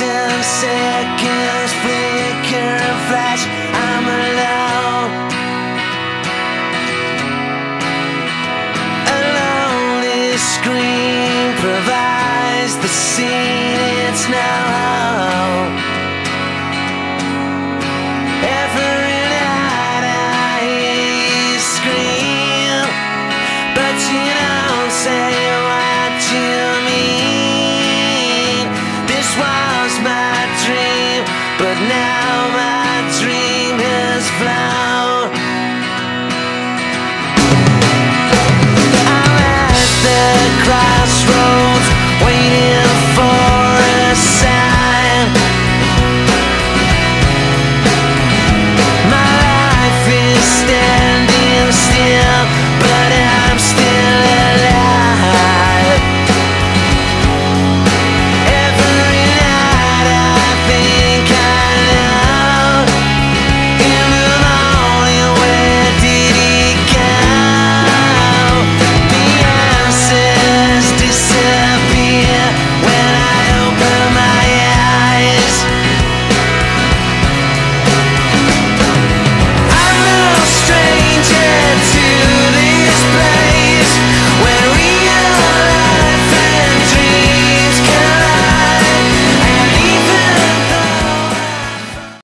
seconds flicker and flash. I'm alone. A lonely screen provides the scene. It's now. cry.